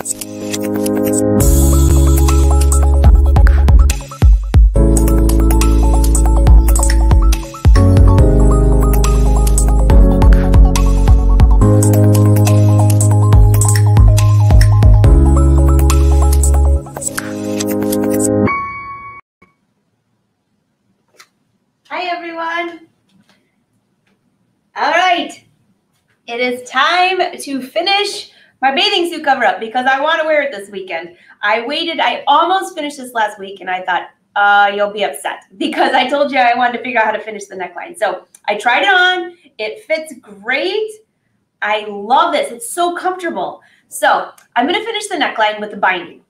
Hi, everyone. All right. It is time to finish my bathing suit cover up because I want to wear it this weekend. I waited, I almost finished this last week and I thought, uh, you'll be upset because I told you I wanted to figure out how to finish the neckline. So I tried it on. It fits great. I love this. It's so comfortable. So I'm going to finish the neckline with the binding.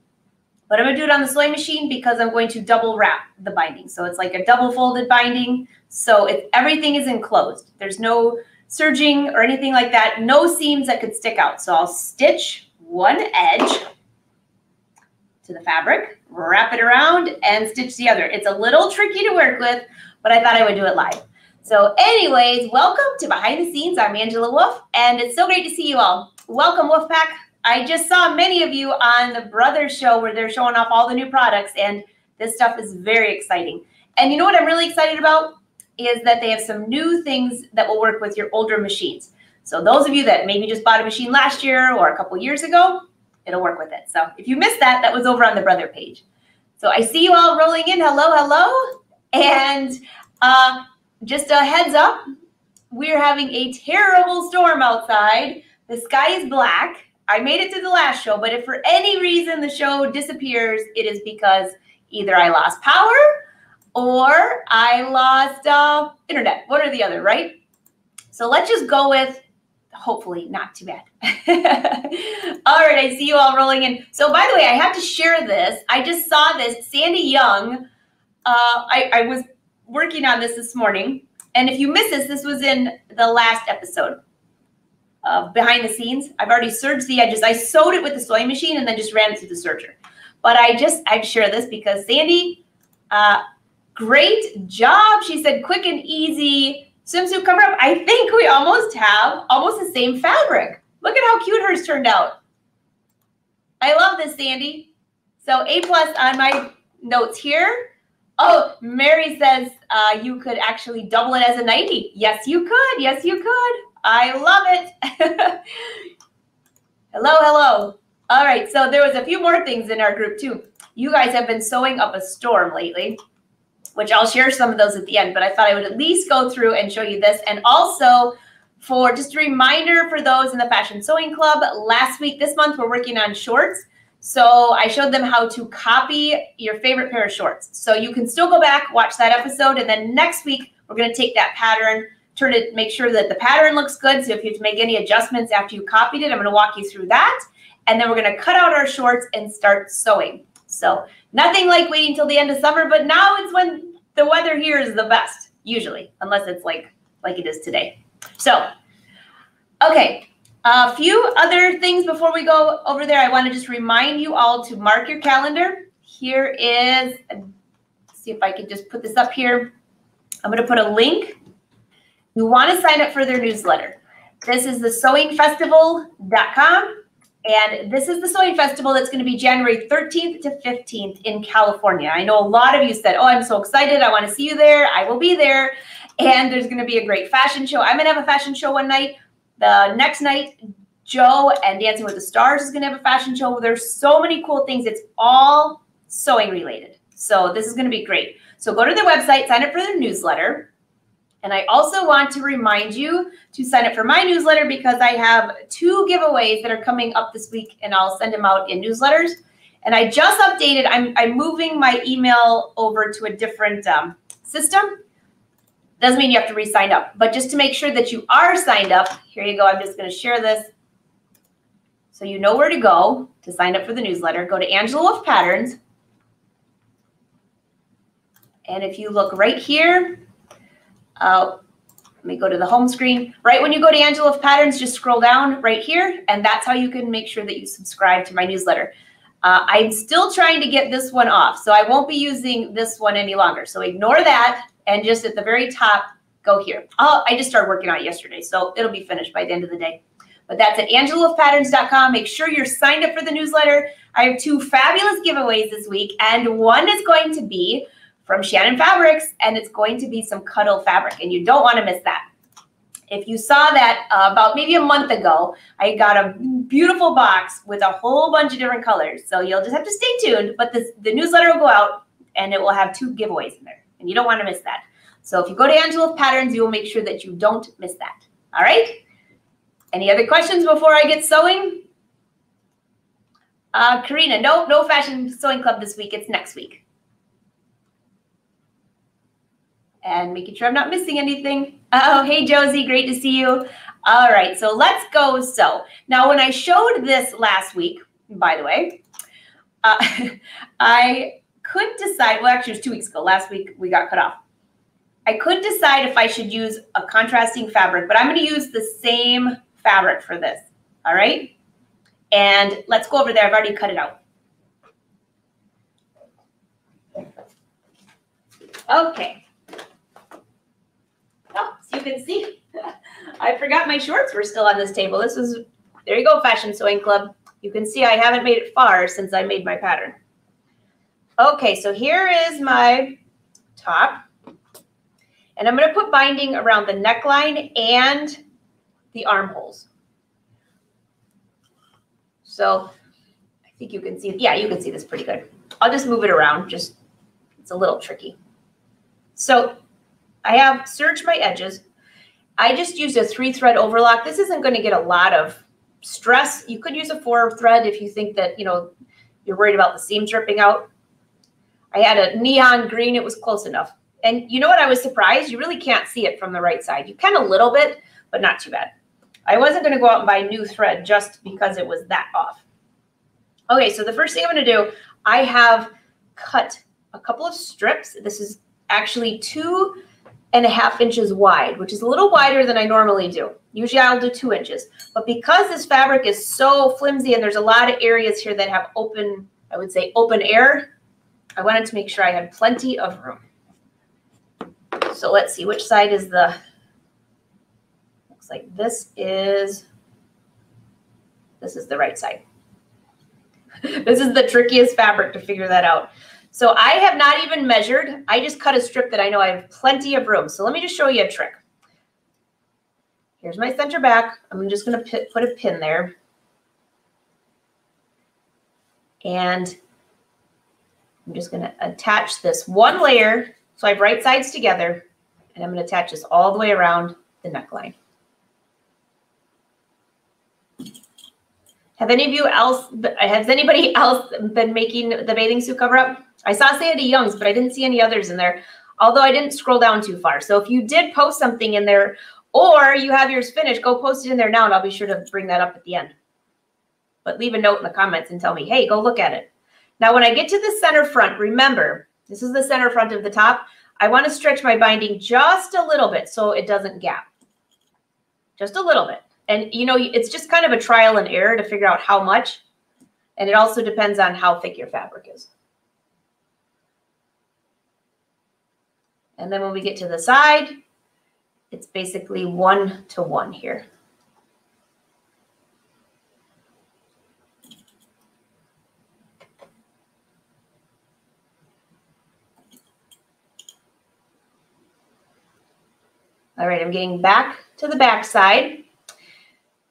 But I'm going to do it on the sewing machine because I'm going to double wrap the binding. So it's like a double folded binding. So if everything is enclosed, there's no serging or anything like that, no seams that could stick out. So I'll stitch one edge to the fabric, wrap it around and stitch the other. It's a little tricky to work with, but I thought I would do it live. So anyways, welcome to Behind the Scenes. I'm Angela Wolf, and it's so great to see you all. Welcome, Wolfpack. I just saw many of you on the Brothers show where they're showing off all the new products, and this stuff is very exciting. And you know what I'm really excited about is that they have some new things that will work with your older machines. So those of you that maybe just bought a machine last year or a couple years ago, it'll work with it. So if you missed that, that was over on the Brother page. So I see you all rolling in. Hello, hello. And uh, just a heads up, we're having a terrible storm outside. The sky is black. I made it to the last show, but if for any reason the show disappears, it is because either I lost power or I lost uh, internet, one or the other, right? So let's just go with hopefully not too bad. all right, I see you all rolling in. So by the way, I have to share this. I just saw this. Sandy Young, uh, I, I was working on this this morning. And if you miss this, this was in the last episode behind the scenes. I've already serged the edges. I sewed it with the sewing machine and then just ran it through the serger. But I just, I'd share this because Sandy, uh, great job. She said quick and easy swimsuit cover up. I think we almost have almost the same fabric. Look at how cute hers turned out. I love this, Sandy. So A plus on my notes here. Oh, Mary says uh, you could actually double it as a 90. Yes, you could. Yes, you could. I love it. hello, hello. All right, so there was a few more things in our group too. You guys have been sewing up a storm lately, which I'll share some of those at the end, but I thought I would at least go through and show you this. And also for just a reminder for those in the Fashion Sewing Club, last week, this month, we're working on shorts. So I showed them how to copy your favorite pair of shorts. So you can still go back, watch that episode, and then next week, we're gonna take that pattern turn it, make sure that the pattern looks good. So if you have to make any adjustments after you copied it, I'm gonna walk you through that. And then we're gonna cut out our shorts and start sewing. So nothing like waiting till the end of summer, but now it's when the weather here is the best, usually, unless it's like, like it is today. So, okay, a few other things before we go over there. I wanna just remind you all to mark your calendar. Here is, see if I can just put this up here. I'm gonna put a link you want to sign up for their newsletter. This is the sewingfestival.com. And this is the sewing festival that's going to be January 13th to 15th in California. I know a lot of you said, Oh, I'm so excited. I want to see you there. I will be there. And there's going to be a great fashion show. I'm going to have a fashion show one night. The next night, Joe and Dancing with the Stars is going to have a fashion show. There's so many cool things. It's all sewing related. So this is going to be great. So go to their website, sign up for their newsletter. And I also want to remind you to sign up for my newsletter because I have two giveaways that are coming up this week and I'll send them out in newsletters. And I just updated, I'm, I'm moving my email over to a different um, system. Doesn't mean you have to re-sign up, but just to make sure that you are signed up, here you go. I'm just going to share this. So you know where to go to sign up for the newsletter. Go to Angela Wolf Patterns. And if you look right here, uh, let me go to the home screen. Right when you go to Angela Wolf Patterns, just scroll down right here, and that's how you can make sure that you subscribe to my newsletter. Uh, I'm still trying to get this one off, so I won't be using this one any longer. So ignore that, and just at the very top, go here. Oh, I just started working on it yesterday, so it'll be finished by the end of the day. But that's at angelawolfpatterns.com. Make sure you're signed up for the newsletter. I have two fabulous giveaways this week, and one is going to be from Shannon Fabrics, and it's going to be some cuddle fabric, and you don't want to miss that. If you saw that uh, about maybe a month ago, I got a beautiful box with a whole bunch of different colors. So you'll just have to stay tuned, but this, the newsletter will go out and it will have two giveaways in there, and you don't want to miss that. So if you go to Angela Patterns, you will make sure that you don't miss that. All right? Any other questions before I get sewing? Uh, Karina, no, no fashion sewing club this week. It's next week. And making sure I'm not missing anything. Oh, hey, Josie, great to see you. All right, so let's go So Now, when I showed this last week, by the way, uh, I could decide, well, actually, it was two weeks ago. Last week, we got cut off. I could decide if I should use a contrasting fabric, but I'm going to use the same fabric for this. All right. And let's go over there. I've already cut it out. Okay. You can see, I forgot my shorts were still on this table. This was, there you go, Fashion Sewing Club. You can see I haven't made it far since I made my pattern. Okay, so here is my top. And I'm going to put binding around the neckline and the armholes. So I think you can see, yeah, you can see this pretty good. I'll just move it around, just, it's a little tricky. So I have serged my edges. I just used a three thread overlock. This isn't going to get a lot of stress. You could use a four thread if you think that, you know, you're worried about the seams ripping out. I had a neon green. It was close enough. And you know what? I was surprised. You really can't see it from the right side. You can a little bit, but not too bad. I wasn't going to go out and buy new thread just because it was that off. Okay, so the first thing I'm going to do, I have cut a couple of strips. This is actually two and a half inches wide, which is a little wider than I normally do. Usually I'll do two inches. But because this fabric is so flimsy and there's a lot of areas here that have open, I would say open air, I wanted to make sure I had plenty of room. So let's see, which side is the, looks like this is, this is the right side. this is the trickiest fabric to figure that out. So I have not even measured. I just cut a strip that I know I have plenty of room. So let me just show you a trick. Here's my center back. I'm just going to put a pin there. And I'm just going to attach this one layer so I have right sides together and I'm going to attach this all the way around the neckline. Have any of you else, has anybody else been making the bathing suit cover up? I saw Sandy Young's, but I didn't see any others in there, although I didn't scroll down too far. So if you did post something in there or you have yours finished, go post it in there now and I'll be sure to bring that up at the end. But leave a note in the comments and tell me, hey, go look at it. Now, when I get to the center front, remember, this is the center front of the top. I want to stretch my binding just a little bit so it doesn't gap. Just a little bit. And, you know, it's just kind of a trial and error to figure out how much. And it also depends on how thick your fabric is. And then when we get to the side, it's basically one to one here. All right, I'm getting back to the back side.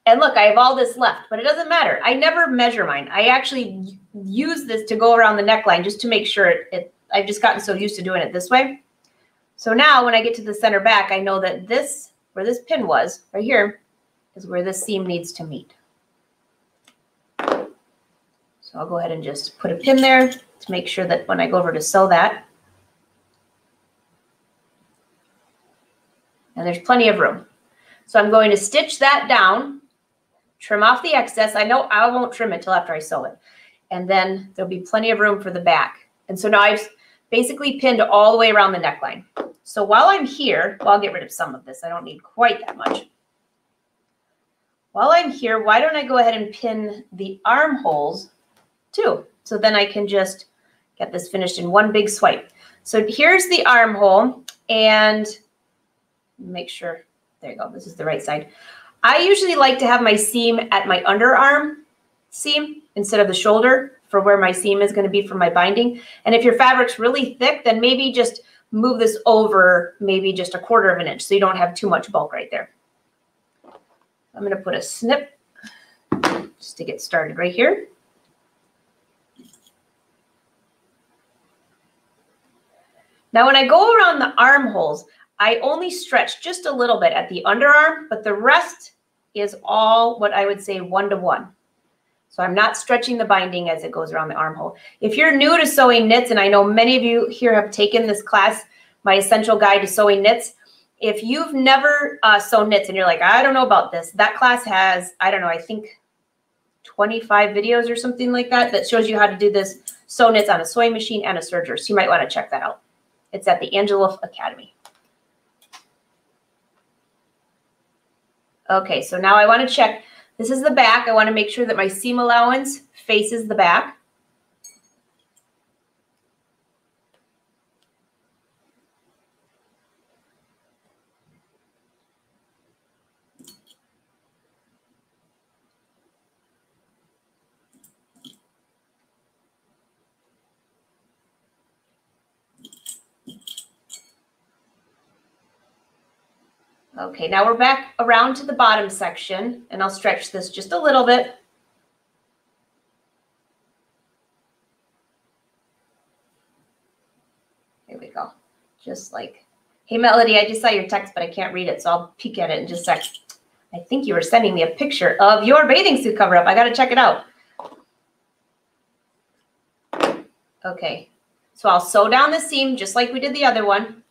And look, I have all this left, but it doesn't matter. I never measure mine. I actually use this to go around the neckline just to make sure it, it I've just gotten so used to doing it this way. So now when I get to the center back, I know that this, where this pin was, right here, is where this seam needs to meet. So I'll go ahead and just put a pin there to make sure that when I go over to sew that, and there's plenty of room. So I'm going to stitch that down, trim off the excess. I know I won't trim it till after I sew it. And then there'll be plenty of room for the back. And so now I've basically pinned all the way around the neckline. So while I'm here, well, I'll get rid of some of this. I don't need quite that much. While I'm here, why don't I go ahead and pin the armholes too? So then I can just get this finished in one big swipe. So here's the armhole and make sure, there you go, this is the right side. I usually like to have my seam at my underarm seam instead of the shoulder for where my seam is going to be for my binding. And if your fabric's really thick, then maybe just move this over maybe just a quarter of an inch so you don't have too much bulk right there. I'm going to put a snip just to get started right here. Now, when I go around the armholes, I only stretch just a little bit at the underarm, but the rest is all what I would say one to one. So I'm not stretching the binding as it goes around the armhole. If you're new to sewing knits, and I know many of you here have taken this class, my essential guide to sewing knits. If you've never uh, sewn knits and you're like, I don't know about this, that class has, I don't know, I think 25 videos or something like that that shows you how to do this sew knits on a sewing machine and a serger. So you might want to check that out. It's at the Angela Academy. Okay, so now I want to check. This is the back. I want to make sure that my seam allowance faces the back. Okay, now we're back around to the bottom section and I'll stretch this just a little bit. Here we go. Just like, hey Melody, I just saw your text, but I can't read it, so I'll peek at it in just a sec. I think you were sending me a picture of your bathing suit cover up. I got to check it out. Okay, so I'll sew down the seam just like we did the other one.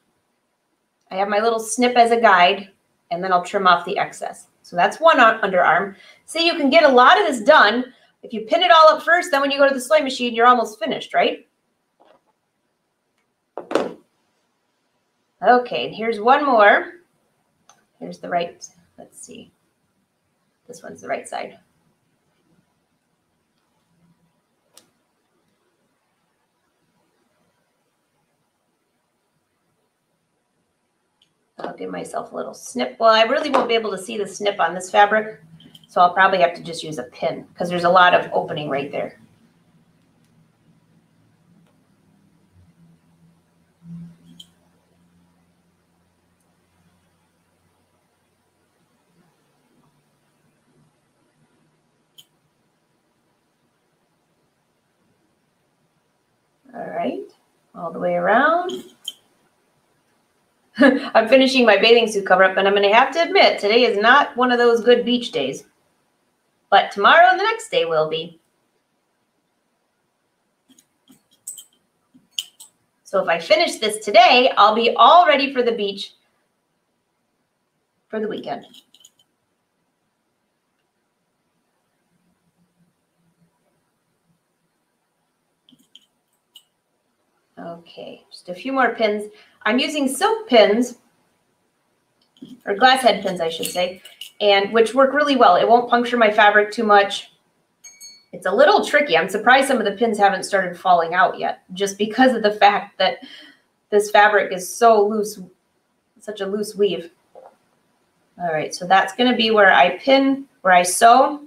I have my little snip as a guide and then I'll trim off the excess. So that's one underarm. See, you can get a lot of this done. If you pin it all up first, then when you go to the sewing machine, you're almost finished, right? Okay, and here's one more. Here's the right, let's see. This one's the right side. I'll give myself a little snip. Well, I really won't be able to see the snip on this fabric, so I'll probably have to just use a pin because there's a lot of opening right there. All right, all the way around. I'm finishing my bathing suit cover up, and I'm going to have to admit, today is not one of those good beach days. But tomorrow and the next day will be. So if I finish this today, I'll be all ready for the beach for the weekend. Okay, just a few more pins. I'm using silk pins, or glass head pins, I should say, and which work really well. It won't puncture my fabric too much. It's a little tricky. I'm surprised some of the pins haven't started falling out yet, just because of the fact that this fabric is so loose, such a loose weave. All right, so that's going to be where I pin, where I sew.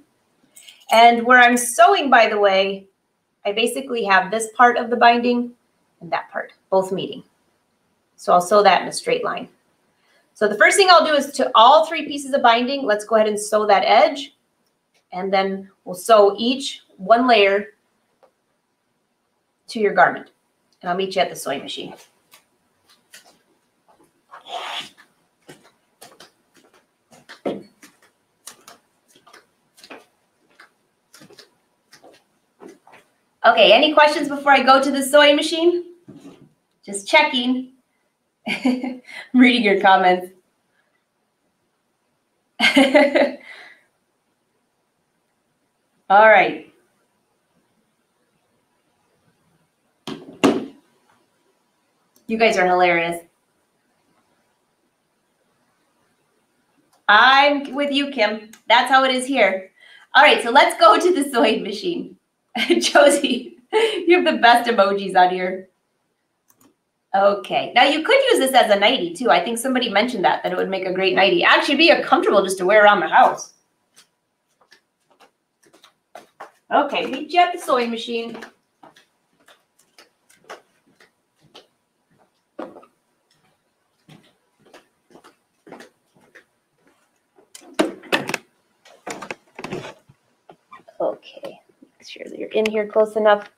And where I'm sewing, by the way, I basically have this part of the binding and that part, both meeting. So I'll sew that in a straight line. So the first thing I'll do is to all three pieces of binding, let's go ahead and sew that edge. And then we'll sew each one layer to your garment. And I'll meet you at the sewing machine. Okay, any questions before I go to the sewing machine? Just checking. I'm reading your comments. All right. You guys are hilarious. I'm with you, Kim. That's how it is here. All right, so let's go to the sewing machine. Josie, you have the best emojis on here. Okay, now you could use this as a nightie too. I think somebody mentioned that, that it would make a great nightie. Actually be a comfortable just to wear around the house. Okay, meet you at the sewing machine. Okay, make sure that you're in here close enough.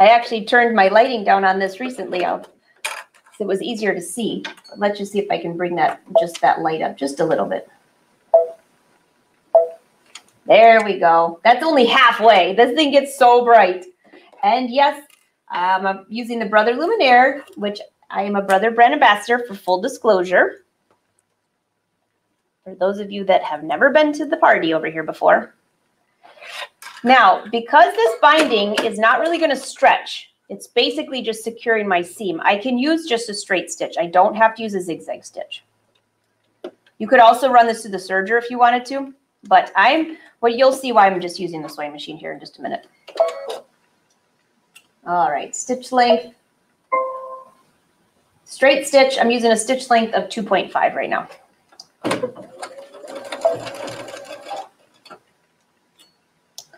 I actually turned my lighting down on this recently. I'll, it was easier to see. Let's just see if I can bring that, just that light up just a little bit. There we go. That's only halfway. This thing gets so bright. And yes, I'm uh, using the Brother Luminaire, which I am a Brother brand ambassador for full disclosure. For those of you that have never been to the party over here before. Now, because this binding is not really going to stretch, it's basically just securing my seam. I can use just a straight stitch. I don't have to use a zigzag stitch. You could also run this through the serger if you wanted to, but I'm, well, you'll see why I'm just using the sewing machine here in just a minute. All right, stitch length. Straight stitch, I'm using a stitch length of 2.5 right now.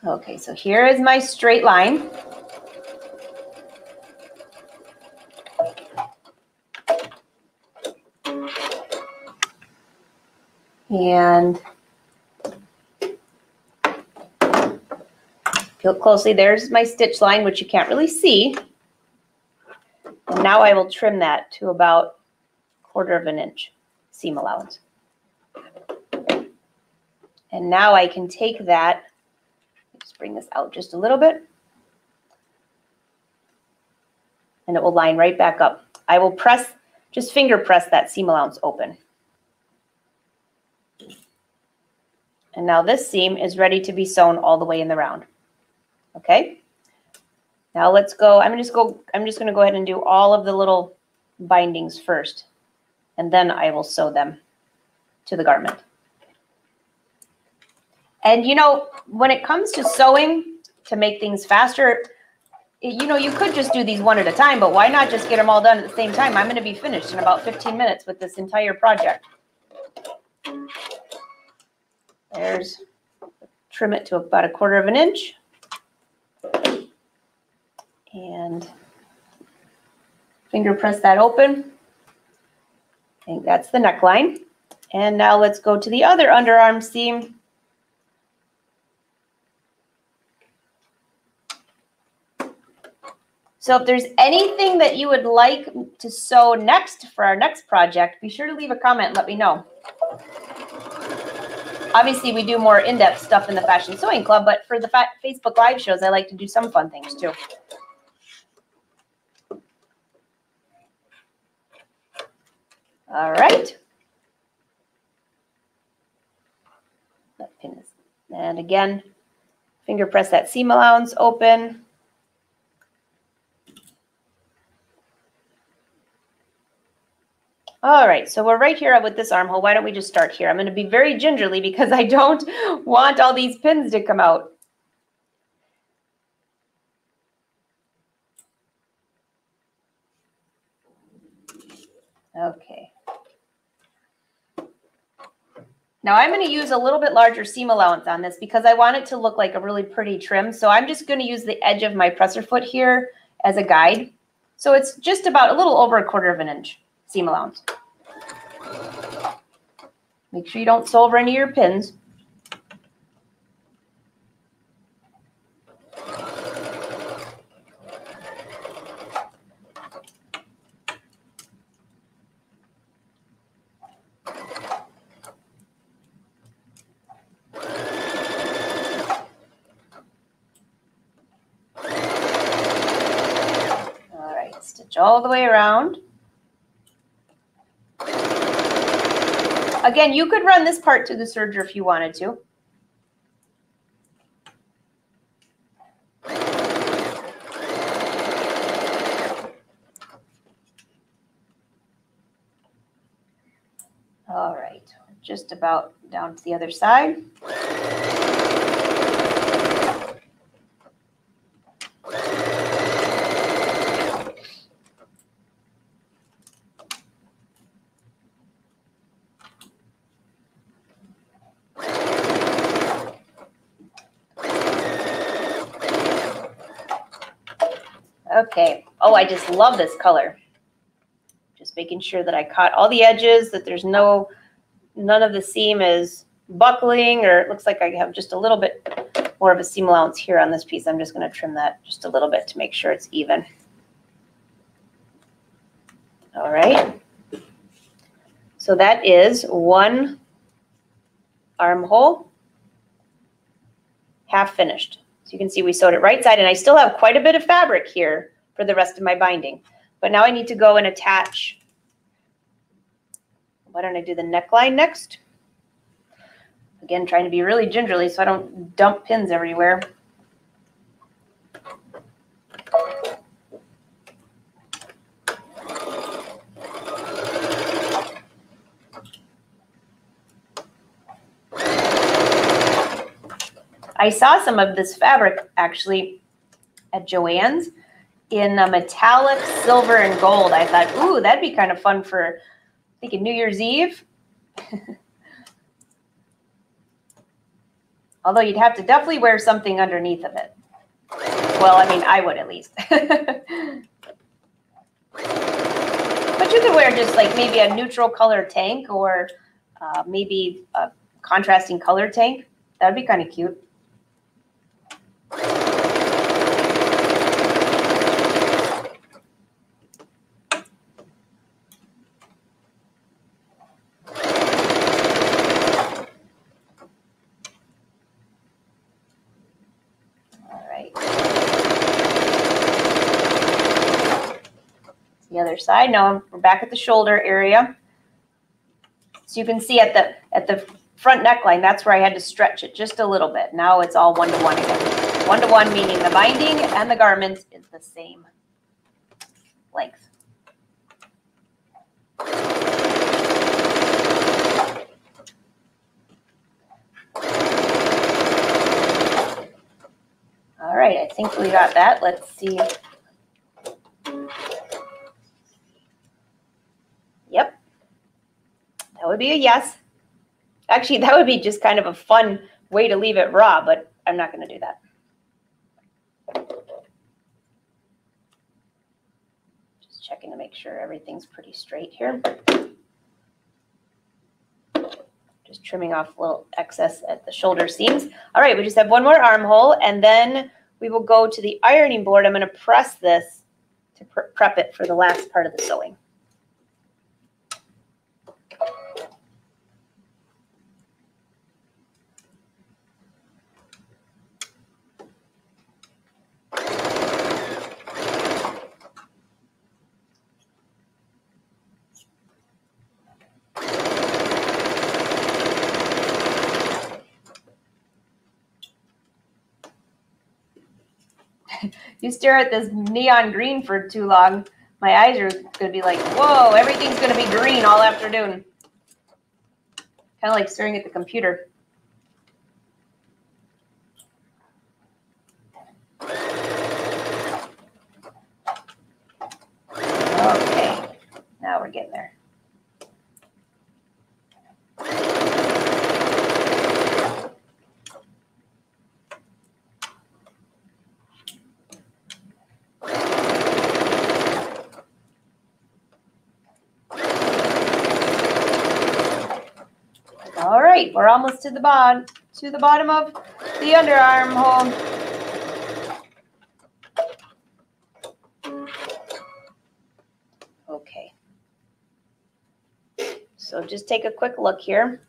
Okay, so here is my straight line. And look closely, there's my stitch line, which you can't really see. And now I will trim that to about quarter of an inch seam allowance. And now I can take that bring this out just a little bit. And it will line right back up. I will press, just finger press that seam allowance open. And now this seam is ready to be sewn all the way in the round. Okay. Now let's go. I'm just go. I'm just going to go ahead and do all of the little bindings first, and then I will sew them to the garment. And you know, when it comes to sewing to make things faster, you know, you could just do these one at a time, but why not just get them all done at the same time? I'm going to be finished in about 15 minutes with this entire project. There's, trim it to about a quarter of an inch. And finger press that open. I think that's the neckline. And now let's go to the other underarm seam. So if there's anything that you would like to sew next for our next project, be sure to leave a comment and let me know. Obviously, we do more in-depth stuff in the Fashion Sewing Club, but for the Facebook Live shows, I like to do some fun things too. All right. And again, finger press that seam allowance open. All right, so we're right here with this armhole. Why don't we just start here? I'm going to be very gingerly because I don't want all these pins to come out. Okay. Now I'm going to use a little bit larger seam allowance on this because I want it to look like a really pretty trim. So I'm just going to use the edge of my presser foot here as a guide. So it's just about a little over a quarter of an inch seam allowance. Make sure you don't over any of your pins. All right, stitch all the way around. Again, you could run this part to the serger if you wanted to. All right, just about down to the other side. Okay. Oh, I just love this color. Just making sure that I caught all the edges, that there's no, none of the seam is buckling, or it looks like I have just a little bit more of a seam allowance here on this piece. I'm just going to trim that just a little bit to make sure it's even. All right. So that is one armhole, half finished. So you can see we sewed it right side and I still have quite a bit of fabric here for the rest of my binding. But now I need to go and attach, why don't I do the neckline next? Again, trying to be really gingerly so I don't dump pins everywhere. I saw some of this fabric actually at Joann's in a metallic silver and gold. I thought, ooh, that'd be kind of fun for thinking New Year's Eve. Although you'd have to definitely wear something underneath of it. Well, I mean, I would at least. but you could wear just like maybe a neutral color tank or uh, maybe a contrasting color tank. That'd be kind of cute. the other side. Now we're back at the shoulder area. So you can see at the at the front neckline, that's where I had to stretch it just a little bit. Now it's all one-to-one -one again. One-to-one -one meaning the binding and the garment is the same length. All right, I think we got that. Let's see. That would be a yes. Actually, that would be just kind of a fun way to leave it raw, but I'm not going to do that. Just checking to make sure everything's pretty straight here. Just trimming off a little excess at the shoulder seams. All right, we just have one more armhole, and then we will go to the ironing board. I'm going to press this to prep it for the last part of the sewing. You stare at this neon green for too long, my eyes are going to be like, whoa, everything's going to be green all afternoon. Kind of like staring at the computer. Okay, now we're getting there. Right, we're almost to the bottom to the bottom of the underarm hole. Okay. So just take a quick look here.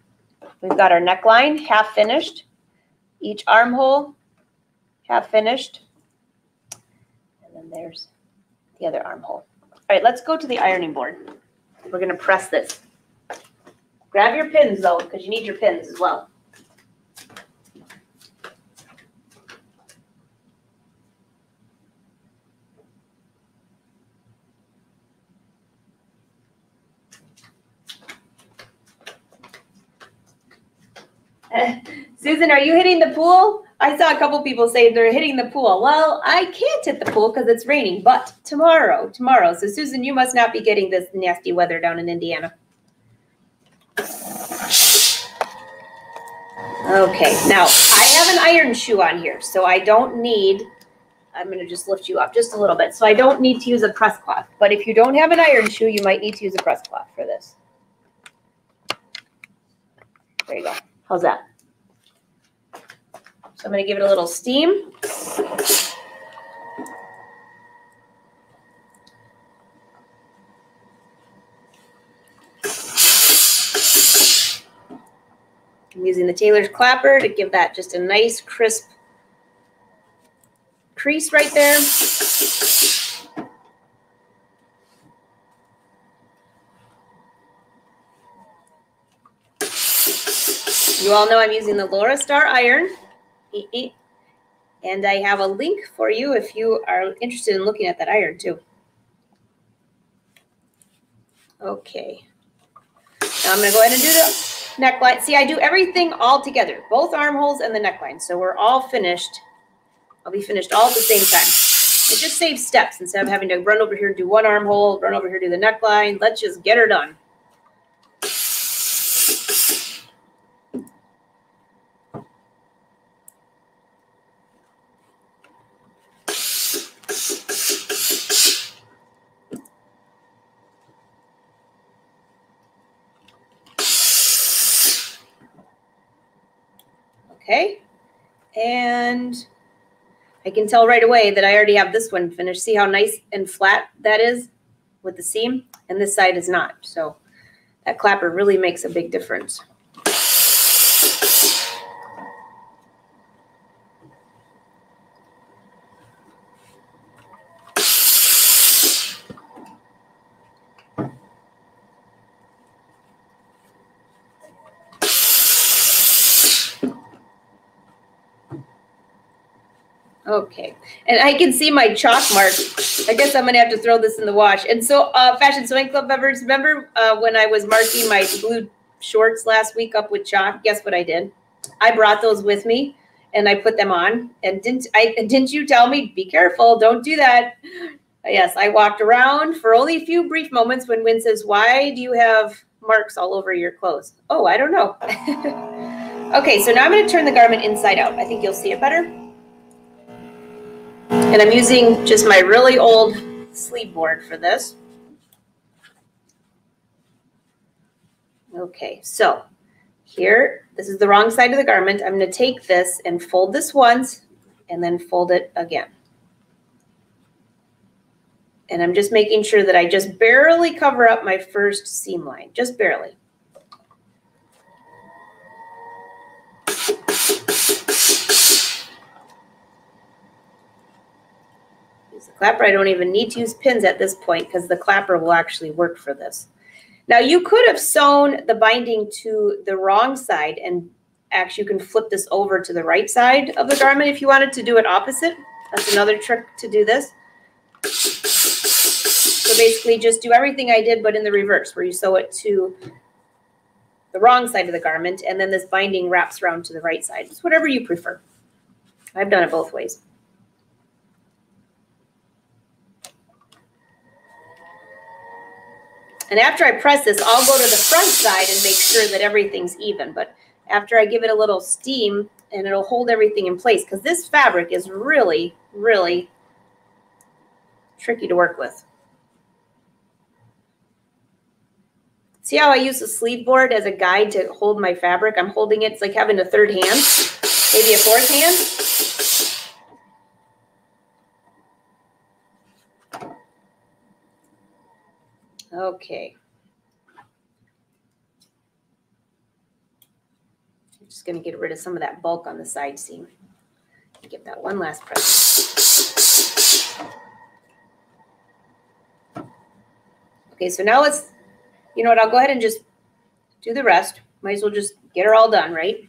We've got our neckline half finished, each armhole half finished, and then there's the other armhole. All right, let's go to the ironing board. We're going to press this. Grab your pins though, because you need your pins as well. Susan, are you hitting the pool? I saw a couple people say they're hitting the pool. Well, I can't hit the pool because it's raining, but tomorrow, tomorrow. So Susan, you must not be getting this nasty weather down in Indiana. Okay, now I have an iron shoe on here, so I don't need I'm gonna just lift you up just a little bit. So I don't need to use a press cloth. But if you don't have an iron shoe, you might need to use a press cloth for this. There you go. How's that? So I'm gonna give it a little steam. I'm using the tailor's clapper to give that just a nice crisp crease right there. You all know I'm using the Laurastar iron. And I have a link for you if you are interested in looking at that iron too. Okay. Now I'm going to go ahead and do the neckline. See, I do everything all together, both armholes and the neckline. So we're all finished. I'll be finished all at the same time. It just saves steps instead of having to run over here and do one armhole, run over here, do the neckline. Let's just get her done. Okay. And I can tell right away that I already have this one finished. See how nice and flat that is with the seam? And this side is not. So that clapper really makes a big difference. Okay, and I can see my chalk mark. I guess I'm gonna have to throw this in the wash. And so, uh, Fashion Sewing Club members, remember uh, when I was marking my blue shorts last week up with chalk? Guess what I did? I brought those with me and I put them on. And didn't I? Didn't you tell me? Be careful! Don't do that. Yes, I walked around for only a few brief moments when Win says, "Why do you have marks all over your clothes?" Oh, I don't know. okay, so now I'm going to turn the garment inside out. I think you'll see it better. And I'm using just my really old sleeve board for this. Okay, so here, this is the wrong side of the garment. I'm to take this and fold this once and then fold it again. And I'm just making sure that I just barely cover up my first seam line, just barely. Clapper. I don't even need to use pins at this point because the clapper will actually work for this. Now you could have sewn the binding to the wrong side and actually you can flip this over to the right side of the garment if you wanted to do it opposite. That's another trick to do this. So basically just do everything I did but in the reverse where you sew it to the wrong side of the garment and then this binding wraps around to the right side. It's whatever you prefer. I've done it both ways. And after I press this, I'll go to the front side and make sure that everything's even. But after I give it a little steam, and it'll hold everything in place because this fabric is really, really tricky to work with. See how I use the sleeve board as a guide to hold my fabric? I'm holding it, it's like having a third hand, maybe a fourth hand. Okay. I'm just going to get rid of some of that bulk on the side seam. Give that one last press. Okay, so now let's, you know what, I'll go ahead and just do the rest. Might as well just get her all done, right?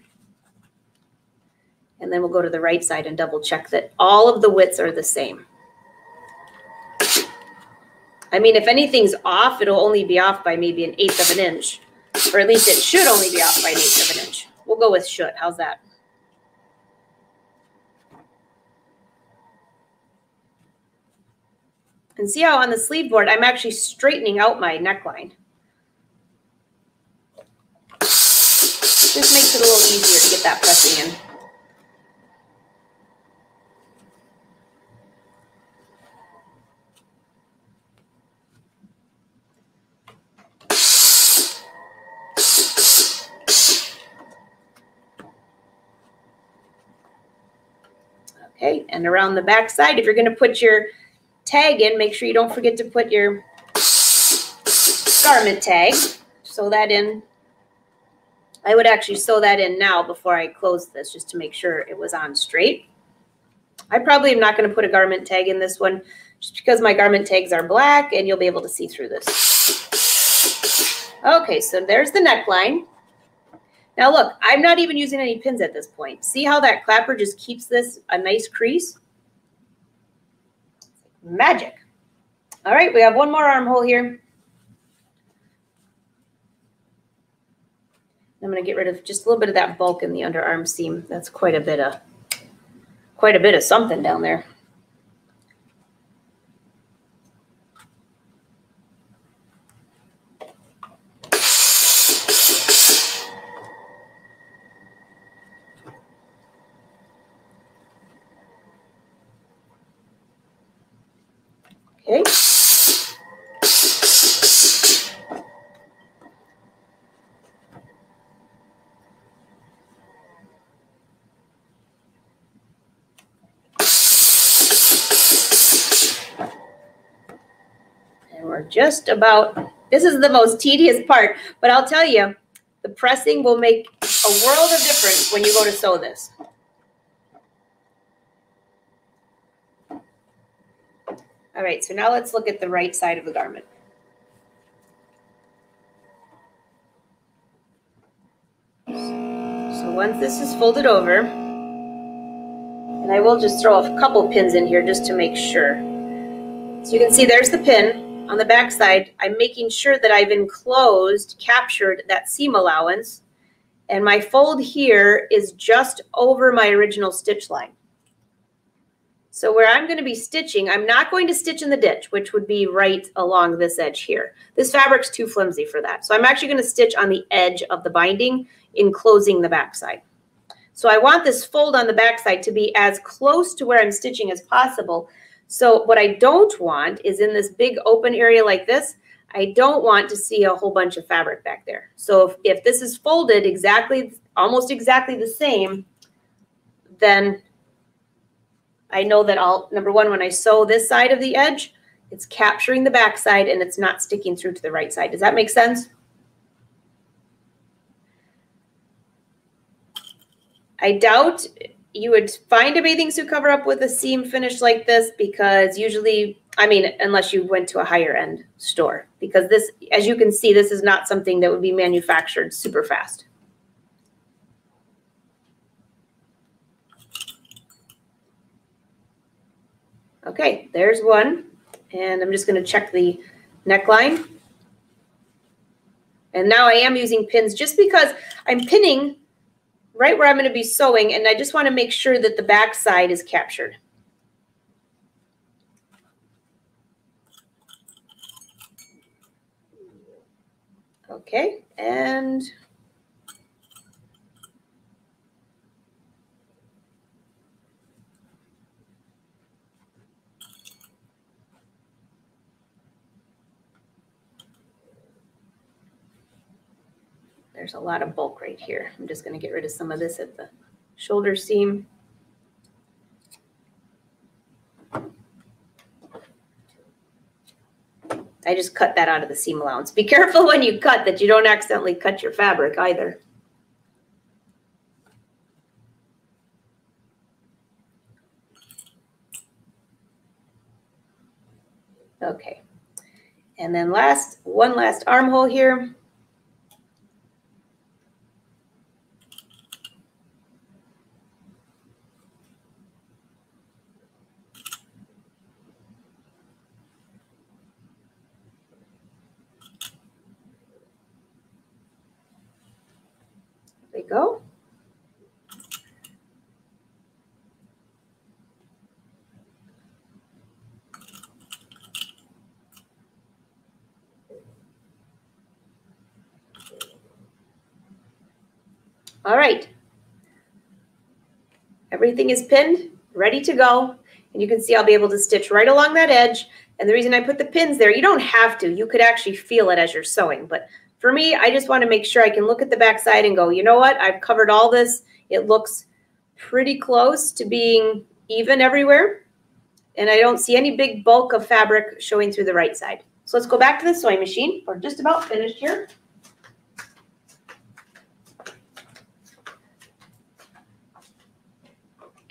And then we'll go to the right side and double check that all of the widths are the same. I mean, if anything's off, it'll only be off by maybe an eighth of an inch, or at least it should only be off by an eighth of an inch. We'll go with should. How's that? And see how on the sleeve board, I'm actually straightening out my neckline. This makes it a little easier to get that pressing in. Okay, and around the back side, if you're gonna put your tag in, make sure you don't forget to put your garment tag. Sew that in. I would actually sew that in now before I close this, just to make sure it was on straight. I probably am not gonna put a garment tag in this one, just because my garment tags are black and you'll be able to see through this. Okay, so there's the neckline. Now look, I'm not even using any pins at this point. See how that clapper just keeps this a nice crease? Magic. All right, we have one more armhole here. I'm going to get rid of just a little bit of that bulk in the underarm seam. That's quite a bit of quite a bit of something down there. Okay. And we're just about, this is the most tedious part, but I'll tell you, the pressing will make a world of difference when you go to sew this. All right, so now let's look at the right side of the garment. So once this is folded over, and I will just throw a couple pins in here just to make sure. So you can see there's the pin on the back side. I'm making sure that I've enclosed, captured that seam allowance, and my fold here is just over my original stitch line. So where I'm going to be stitching, I'm not going to stitch in the ditch, which would be right along this edge here. This fabric's too flimsy for that. So I'm actually going to stitch on the edge of the binding, enclosing the backside. So I want this fold on the backside to be as close to where I'm stitching as possible. So what I don't want is in this big open area like this, I don't want to see a whole bunch of fabric back there. So if, if this is folded exactly, almost exactly the same, then I know that I'll, number one, when I sew this side of the edge, it's capturing the back side and it's not sticking through to the right side. Does that make sense? I doubt you would find a bathing suit cover up with a seam finish like this because usually, I mean, unless you went to a higher end store, because this, as you can see, this is not something that would be manufactured super fast. Okay, there's one. And I'm just going to check the neckline. And now I am using pins just because I'm pinning right where I'm going to be sewing, and I just want to make sure that the back side is captured. Okay, and There's a lot of bulk right here. I'm just going to get rid of some of this at the shoulder seam. I just cut that out of the seam allowance. Be careful when you cut that you don't accidentally cut your fabric either. Okay. And then last, one last armhole here. go. All right. Everything is pinned, ready to go. And you can see I'll be able to stitch right along that edge. And the reason I put the pins there, you don't have to. You could actually feel it as you're sewing. But for me, I just want to make sure I can look at the backside and go, you know what? I've covered all this. It looks pretty close to being even everywhere. And I don't see any big bulk of fabric showing through the right side. So let's go back to the sewing machine. We're just about finished here.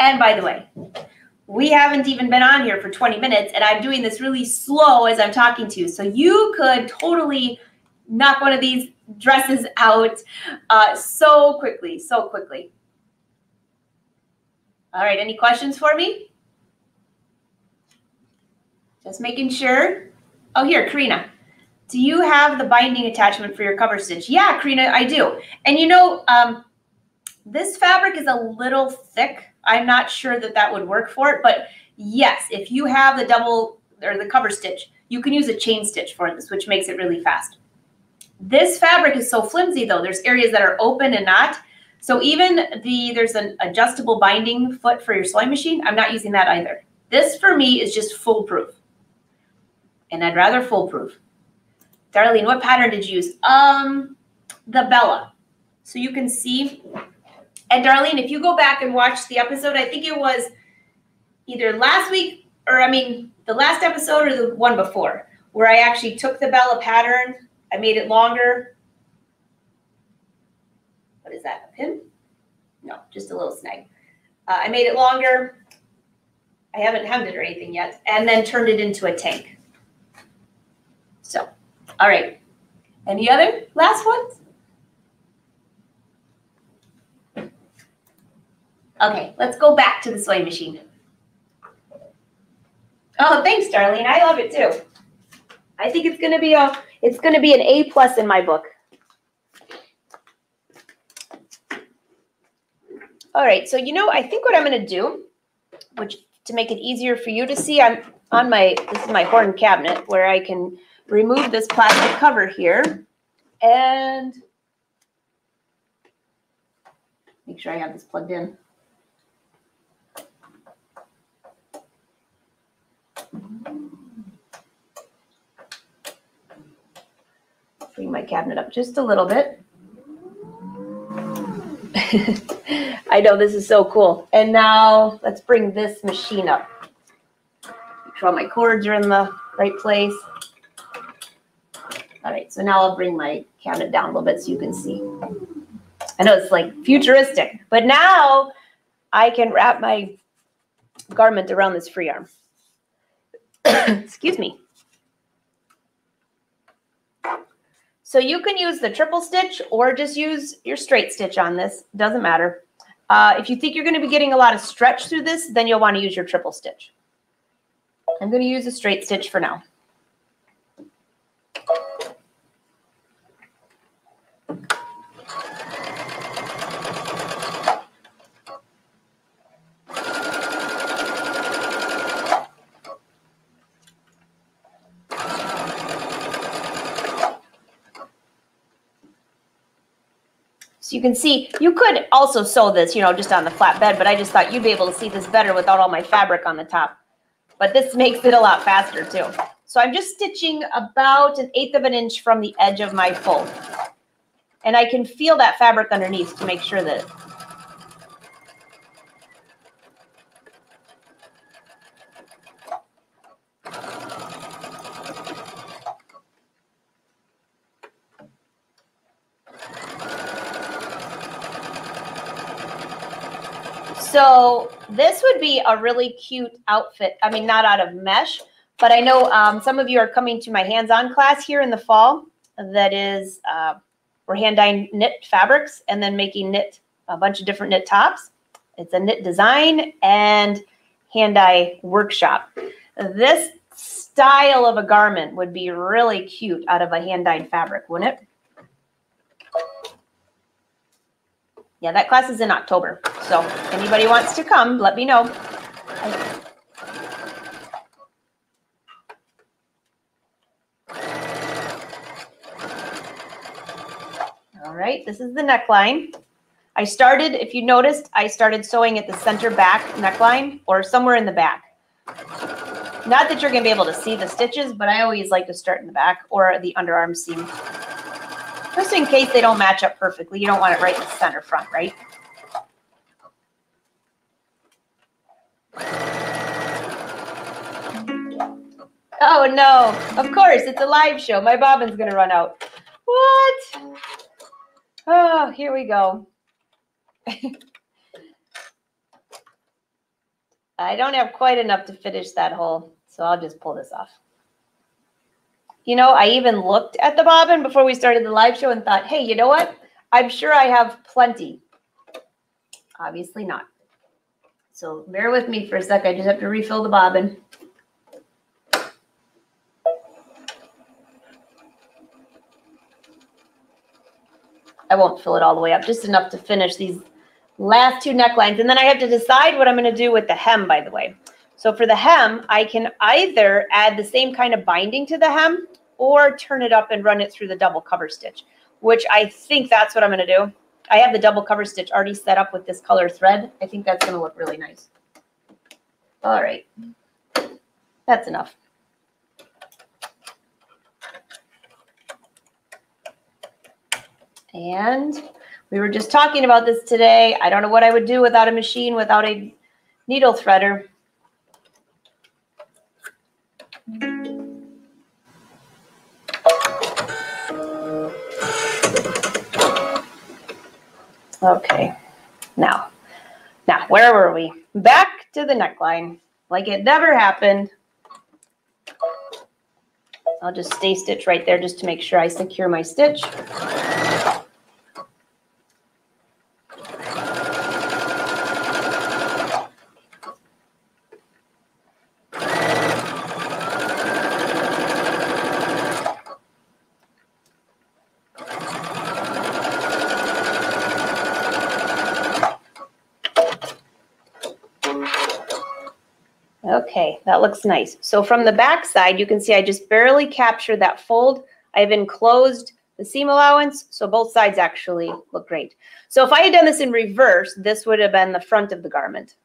And by the way, we haven't even been on here for 20 minutes and I'm doing this really slow as I'm talking to you. So you could totally knock one of these dresses out uh, so quickly, so quickly. All right, any questions for me? Just making sure. Oh, here, Karina. Do you have the binding attachment for your cover stitch? Yeah, Karina, I do. And you know, um, this fabric is a little thick. I'm not sure that that would work for it, but yes, if you have the double or the cover stitch, you can use a chain stitch for this, which makes it really fast. This fabric is so flimsy though. There's areas that are open and not. So even the, there's an adjustable binding foot for your sewing machine. I'm not using that either. This for me is just foolproof. And I'd rather foolproof. Darlene, what pattern did you use? Um, the Bella. So you can see and Darlene, if you go back and watch the episode, I think it was either last week or I mean the last episode or the one before, where I actually took the Bella pattern, I made it longer. What is that? A pin? No, just a little snag. Uh, I made it longer. I haven't hemmed it or anything yet, and then turned it into a tank. So, all right. Any other last ones? Okay, let's go back to the sewing machine. Oh, thanks, Darlene. I love it too. I think it's gonna be a it's gonna be an A plus in my book. All right, so you know, I think what I'm gonna do, which to make it easier for you to see, I'm on my this is my horn cabinet where I can remove this plastic cover here and make sure I have this plugged in. Bring my cabinet up just a little bit. I know this is so cool. And now let's bring this machine up. Make sure all my cords are in the right place. All right, so now I'll bring my cabinet down a little bit so you can see. I know it's like futuristic, but now I can wrap my garment around this free arm. Excuse me. So you can use the triple stitch or just use your straight stitch on this. Doesn't matter. Uh, if you think you're going to be getting a lot of stretch through this, then you'll want to use your triple stitch. I'm going to use a straight stitch for now. You can see, you could also sew this, you know, just on the flat bed, but I just thought you'd be able to see this better without all my fabric on the top. But this makes it a lot faster too. So I'm just stitching about an eighth of an inch from the edge of my fold. And I can feel that fabric underneath to make sure that So this would be a really cute outfit. I mean, not out of mesh, but I know um, some of you are coming to my hands-on class here in the fall. That is, uh, we're hand dyeing knit fabrics and then making knit a bunch of different knit tops. It's a knit design and hand dye workshop. This style of a garment would be really cute out of a hand dyed fabric, wouldn't it? Yeah, that class is in October. So if anybody wants to come, let me know. All right, this is the neckline. I started, if you noticed, I started sewing at the center back neckline or somewhere in the back. Not that you're going to be able to see the stitches, but I always like to start in the back or the underarm seam just in case they don't match up perfectly. You don't want it right in the center front, right? Oh no, of course, it's a live show. My bobbin's gonna run out. What? Oh, here we go. I don't have quite enough to finish that hole, so I'll just pull this off. You know, I even looked at the bobbin before we started the live show and thought, hey, you know what? I'm sure I have plenty. Obviously not. So bear with me for a sec. I just have to refill the bobbin. I won't fill it all the way up, just enough to finish these last two necklines. And then I have to decide what I'm going to do with the hem, by the way. So for the hem, I can either add the same kind of binding to the hem or turn it up and run it through the double cover stitch, which I think that's what I'm going to do. I have the double cover stitch already set up with this color thread. I think that's going to look really nice. All right. That's enough. And we were just talking about this today. I don't know what I would do without a machine, without a needle threader. Okay, now, now where were we? Back to the neckline, like it never happened. I'll just stay stitch right there just to make sure I secure my stitch. Okay, that looks nice. So from the back side, you can see I just barely captured that fold. I've enclosed the seam allowance, so both sides actually look great. So if I had done this in reverse, this would have been the front of the garment.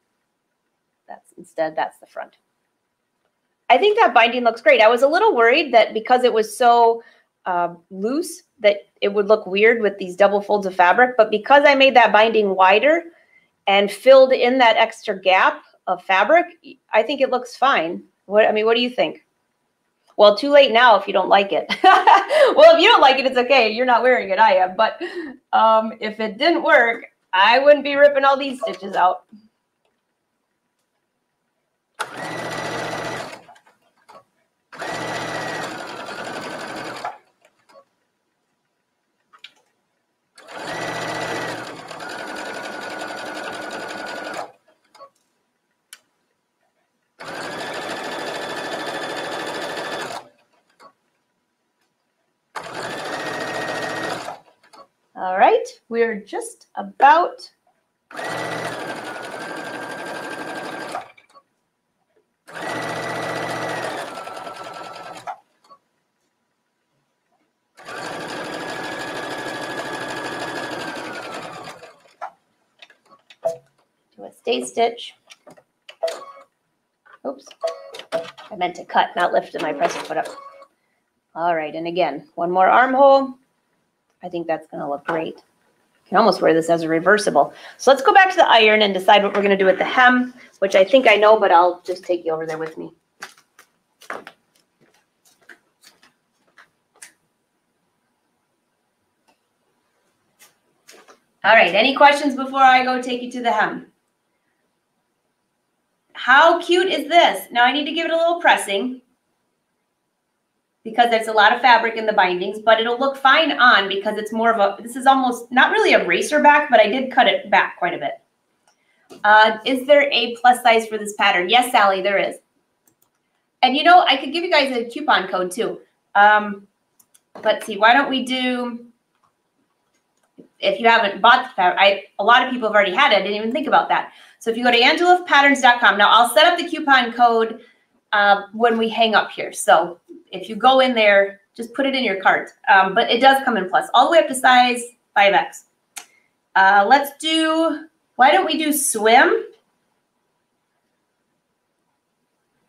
That's instead, that's the front. I think that binding looks great. I was a little worried that because it was so uh, loose that it would look weird with these double folds of fabric, but because I made that binding wider and filled in that extra gap, of fabric, I think it looks fine. What I mean, what do you think? Well, too late now if you don't like it. well, if you don't like it, it's okay. You're not wearing it. I am. But um, if it didn't work, I wouldn't be ripping all these stitches out. We're just about do a stay stitch. Oops, I meant to cut, not lift my press foot up. All right, and again, one more armhole. I think that's gonna look great can almost wear this as a reversible. So let's go back to the iron and decide what we're going to do with the hem, which I think I know, but I'll just take you over there with me. All right, any questions before I go take you to the hem? How cute is this? Now I need to give it a little pressing because there's a lot of fabric in the bindings, but it'll look fine on because it's more of a, this is almost not really a racer back, but I did cut it back quite a bit. Uh, is there a plus size for this pattern? Yes, Sally, there is. And you know, I could give you guys a coupon code too. Um, let's see, why don't we do, if you haven't bought the fabric, I, a lot of people have already had it. I didn't even think about that. So if you go to angelawolfpatterns.com, now I'll set up the coupon code uh, when we hang up here. So if you go in there, just put it in your cart. Um, but it does come in plus, all the way up to size 5X. Uh, let's do, why don't we do swim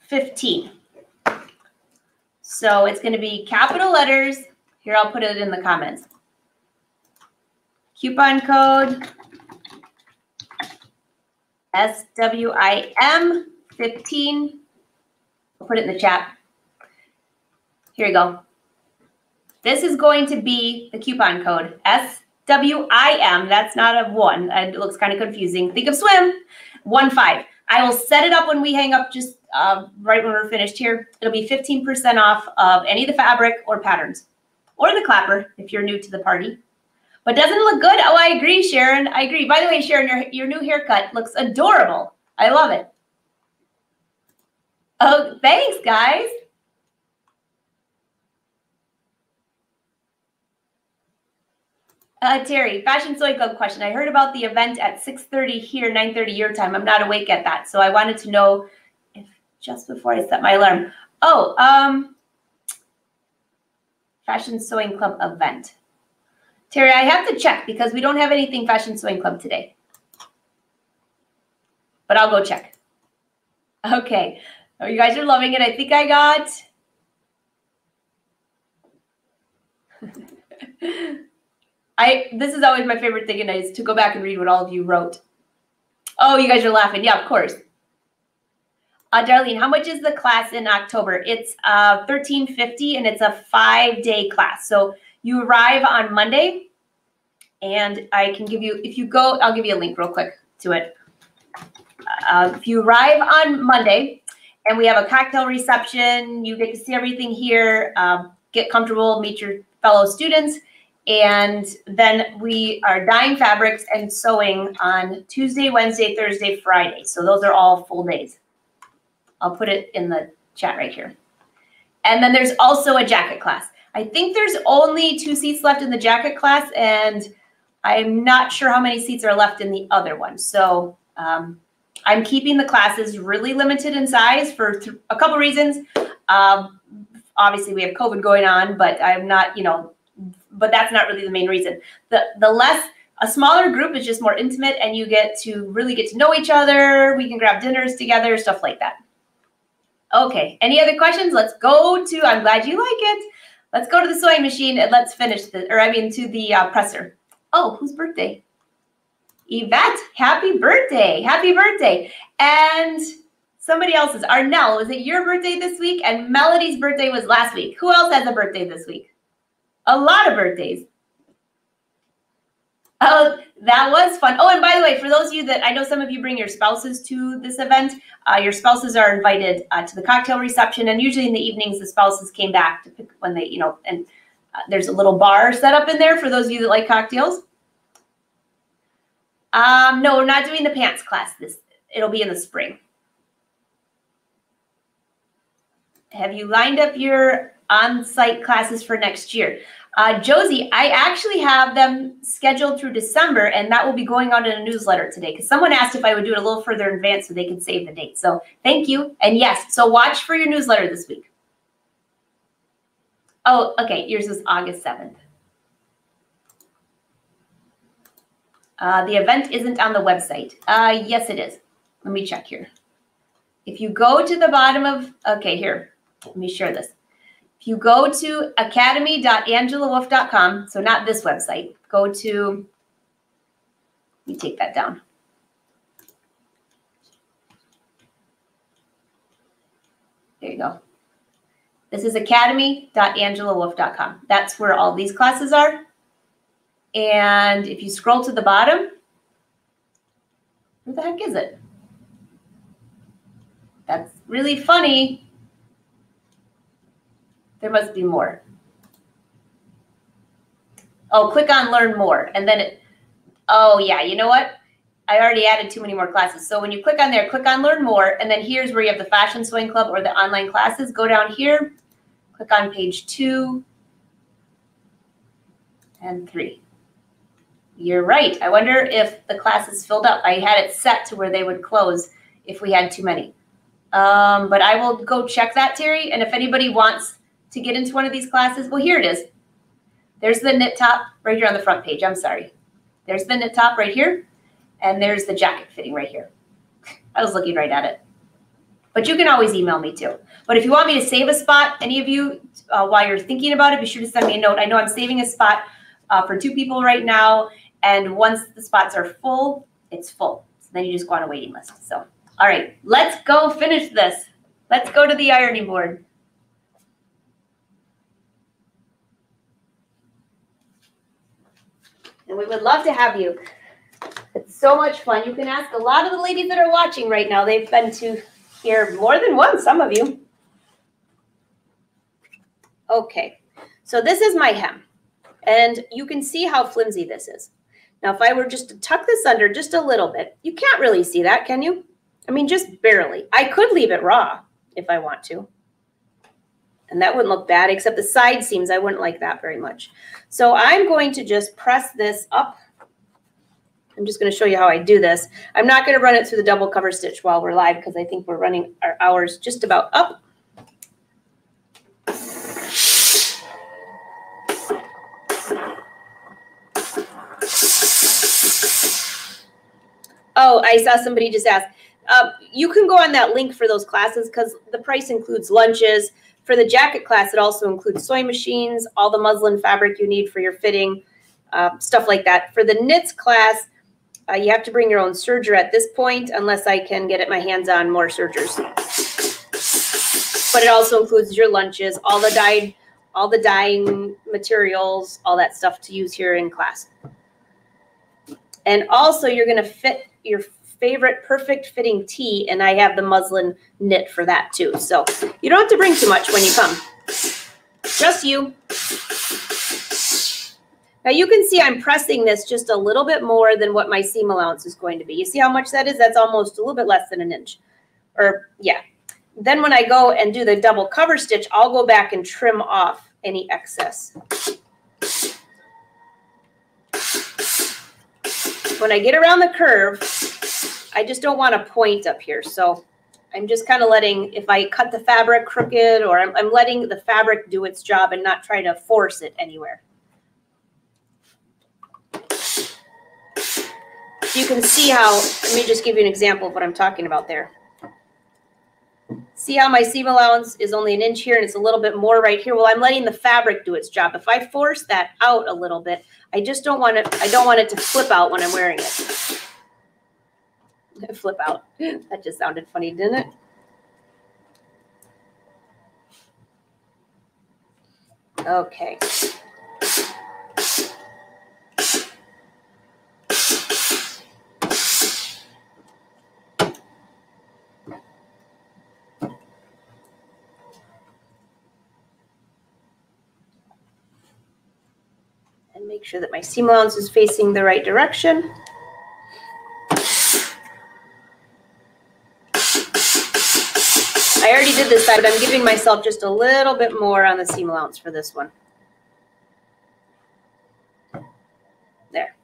15. So it's going to be capital letters. Here, I'll put it in the comments. Coupon code SWIM 15. I'll put it in the chat. Here you go. This is going to be the coupon code SWIM. That's not a one. It looks kind of confusing. Think of swim. One five. I will set it up when we hang up just uh, right when we're finished here. It'll be 15% off of any of the fabric or patterns or the clapper if you're new to the party. But doesn't it look good? Oh, I agree, Sharon. I agree. By the way, Sharon, your, your new haircut looks adorable. I love it. Oh, thanks, guys. Uh, Terry, Fashion Sewing Club question. I heard about the event at 6.30 here, 9.30 your time. I'm not awake at that. So I wanted to know if just before I set my alarm. Oh, um, Fashion Sewing Club event. Terry, I have to check because we don't have anything Fashion Sewing Club today. But I'll go check. Okay. Oh, you guys are loving it. I think I got... I this is always my favorite thing, and is to go back and read what all of you wrote. Oh, you guys are laughing. Yeah, of course. Uh, Darlene, how much is the class in October? It's uh, 1350 and it's a five day class. So you arrive on Monday and I can give you, if you go, I'll give you a link real quick to it. Uh, if you arrive on Monday and we have a cocktail reception, you get to see everything here, um, get comfortable, meet your fellow students. And then we are dyeing fabrics and sewing on Tuesday, Wednesday, Thursday, Friday. So those are all full days. I'll put it in the chat right here. And then there's also a jacket class. I think there's only two seats left in the jacket class, and I'm not sure how many seats are left in the other one. So um, I'm keeping the classes really limited in size for a couple reasons. Um, obviously, we have COVID going on, but I'm not, you know, but that's not really the main reason. The the less a smaller group is just more intimate and you get to really get to know each other. We can grab dinners together, stuff like that. Okay, any other questions? Let's go to, I'm glad you like it. Let's go to the sewing machine and let's finish the, or I mean to the uh, presser. Oh, whose birthday? Yvette, happy birthday. Happy birthday. And somebody else's, Arnell, was it your birthday this week? And Melody's birthday was last week. Who else has a birthday this week? A lot of birthdays. Oh, that was fun. Oh, and by the way, for those of you that I know some of you bring your spouses to this event, uh, your spouses are invited uh, to the cocktail reception. And usually in the evenings, the spouses came back to pick when they, you know, and uh, there's a little bar set up in there for those of you that like cocktails. Um, no, we're not doing the pants class. This It'll be in the spring. Have you lined up your on-site classes for next year? Uh, Josie, I actually have them scheduled through December, and that will be going out in a newsletter today because someone asked if I would do it a little further in advance so they could save the date. So thank you. And yes, so watch for your newsletter this week. Oh, okay. Yours is August 7th. Uh, the event isn't on the website. Uh, yes, it is. Let me check here. If you go to the bottom of, okay, here, let me share this. If you go to academy.angelawolf.com, so not this website, go to, let me take that down. There you go. This is academy.angelawolf.com. That's where all these classes are. And if you scroll to the bottom, where the heck is it? That's really funny. There must be more. Oh, click on learn more. And then it, oh yeah, you know what? I already added too many more classes. So when you click on there, click on learn more. And then here's where you have the fashion sewing club or the online classes. Go down here, click on page two and three. You're right. I wonder if the class is filled up. I had it set to where they would close if we had too many. Um, but I will go check that, Terry. And if anybody wants to get into one of these classes? Well, here it is. There's the knit top right here on the front page. I'm sorry. There's the knit top right here. And there's the jacket fitting right here. I was looking right at it. But you can always email me too. But if you want me to save a spot, any of you, uh, while you're thinking about it, be sure to send me a note. I know I'm saving a spot uh, for two people right now. And once the spots are full, it's full. So then you just go on a waiting list. So, all right, let's go finish this. Let's go to the ironing board. And we would love to have you. It's so much fun. You can ask a lot of the ladies that are watching right now. They've been to here more than once, some of you. Okay, so this is my hem. And you can see how flimsy this is. Now, if I were just to tuck this under just a little bit, you can't really see that, can you? I mean, just barely. I could leave it raw if I want to. And that wouldn't look bad, except the side seams, I wouldn't like that very much. So I'm going to just press this up. I'm just going to show you how I do this. I'm not going to run it through the double cover stitch while we're live because I think we're running our hours just about up. Oh, I saw somebody just ask. Uh, you can go on that link for those classes because the price includes lunches. For the jacket class, it also includes sewing machines, all the muslin fabric you need for your fitting, uh, stuff like that. For the knits class, uh, you have to bring your own serger at this point, unless I can get it my hands on more sergers. But it also includes your lunches, all the dyed, all the dyeing materials, all that stuff to use here in class. And also, you're going to fit your favorite perfect fitting tee, and I have the muslin knit for that too. So you don't have to bring too much when you come. Just you. Now you can see I'm pressing this just a little bit more than what my seam allowance is going to be. You see how much that is? That's almost a little bit less than an inch. Or yeah. Then when I go and do the double cover stitch, I'll go back and trim off any excess. When I get around the curve, I just don't want a point up here. So I'm just kind of letting, if I cut the fabric crooked or I'm, I'm letting the fabric do its job and not try to force it anywhere. you can see how, let me just give you an example of what I'm talking about there. See how my seam allowance is only an inch here and it's a little bit more right here? Well, I'm letting the fabric do its job. If I force that out a little bit, I just don't want it, I don't want it to flip out when I'm wearing it. Flip out. That just sounded funny, didn't it? Okay. And make sure that my seam allowance is facing the right direction. I already did this side, but I'm giving myself just a little bit more on the seam allowance for this one. There.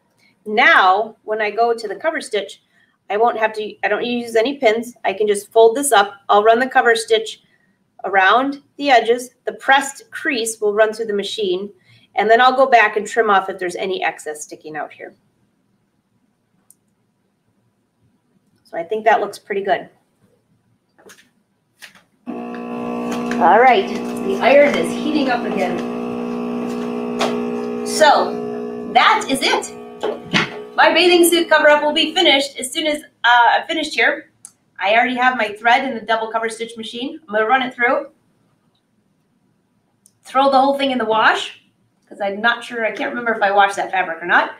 Now, when I go to the cover stitch, I won't have to, I don't use any pins. I can just fold this up. I'll run the cover stitch around the edges. The pressed crease will run through the machine. And then I'll go back and trim off if there's any excess sticking out here. So I think that looks pretty good. All right, the iron is heating up again. So that is it. My bathing suit cover up will be finished as soon as uh, I'm finished here. I already have my thread in the double cover stitch machine. I'm gonna run it through. Throw the whole thing in the wash because I'm not sure, I can't remember if I washed that fabric or not,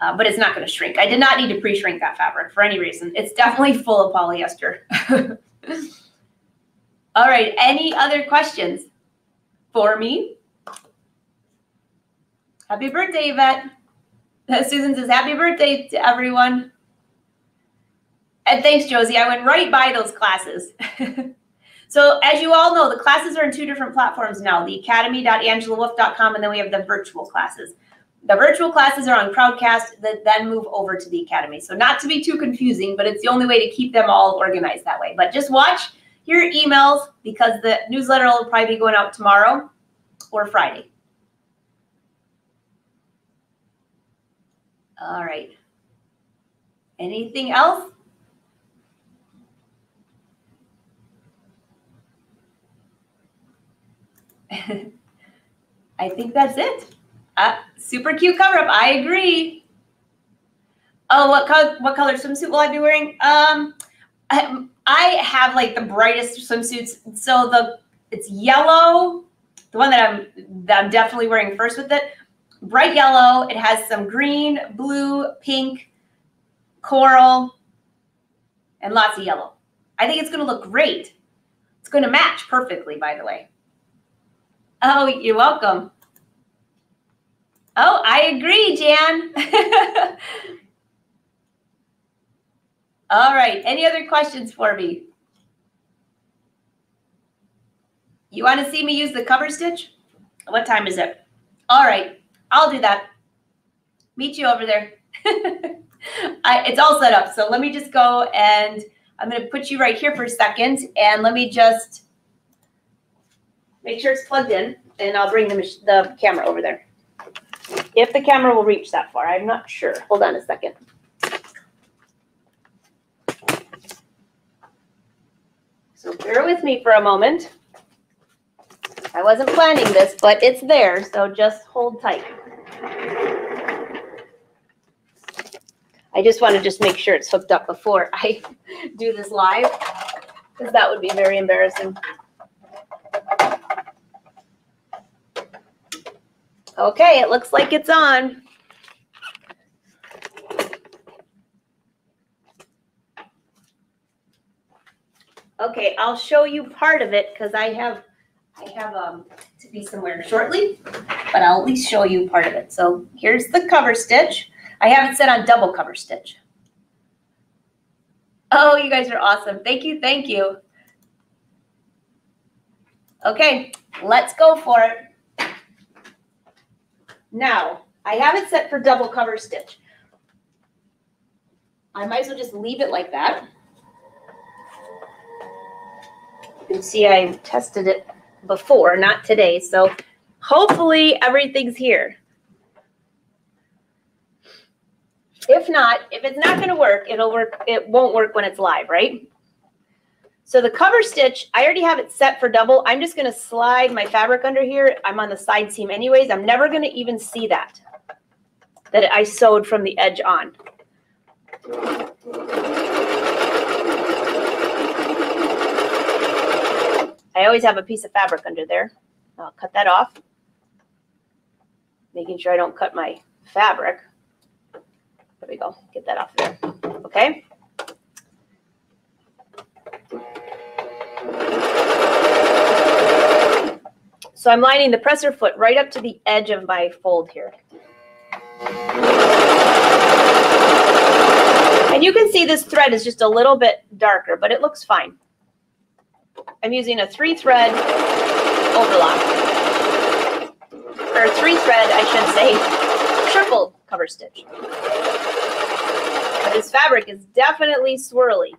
uh, but it's not gonna shrink. I did not need to pre-shrink that fabric for any reason. It's definitely full of polyester. All right, any other questions for me? Happy birthday, Yvette. Susan says, happy birthday to everyone. And thanks, Josie. I went right by those classes. so as you all know, the classes are in two different platforms now, the academy.angelawolf.com, and then we have the virtual classes. The virtual classes are on Crowdcast that then move over to the academy. So not to be too confusing, but it's the only way to keep them all organized that way. But just watch your emails because the newsletter will probably be going out tomorrow or Friday. All right. Anything else? I think that's it. Uh, super cute cover up. I agree. Oh, what color? What color swimsuit will I be wearing? Um, I, I have like the brightest swimsuits. So the it's yellow, the one that I'm that I'm definitely wearing first with it. bright yellow. It has some green, blue, pink, coral, and lots of yellow. I think it's going to look great. It's going to match perfectly, by the way. Oh, you're welcome. Oh, I agree, Jan. All right. Any other questions for me? You want to see me use the cover stitch? What time is it? All right. I'll do that. Meet you over there. I, it's all set up. So let me just go and I'm going to put you right here for a second. And let me just make sure it's plugged in. And I'll bring the, the camera over there. If the camera will reach that far, I'm not sure. Hold on a second. So bear with me for a moment. I wasn't planning this, but it's there, so just hold tight. I just want to just make sure it's hooked up before I do this live, because that would be very embarrassing. Okay, it looks like it's on. Okay, I'll show you part of it because I have I have um, to be somewhere shortly, but I'll at least show you part of it. So here's the cover stitch. I have it set on double cover stitch. Oh, you guys are awesome. Thank you, thank you. Okay, let's go for it. Now, I have it set for double cover stitch. I might as well just leave it like that. Can see I tested it before, not today. So hopefully everything's here. If not, if it's not going to work, it'll work. It won't work when it's live, right? So the cover stitch, I already have it set for double. I'm just going to slide my fabric under here. I'm on the side seam anyways. I'm never going to even see that, that I sewed from the edge on. I always have a piece of fabric under there. I'll cut that off, making sure I don't cut my fabric. There we go. Get that off there. Okay. So I'm lining the presser foot right up to the edge of my fold here. And you can see this thread is just a little bit darker, but it looks fine. I'm using a three thread overlock, or three thread, I should say, triple cover stitch. But this fabric is definitely swirly.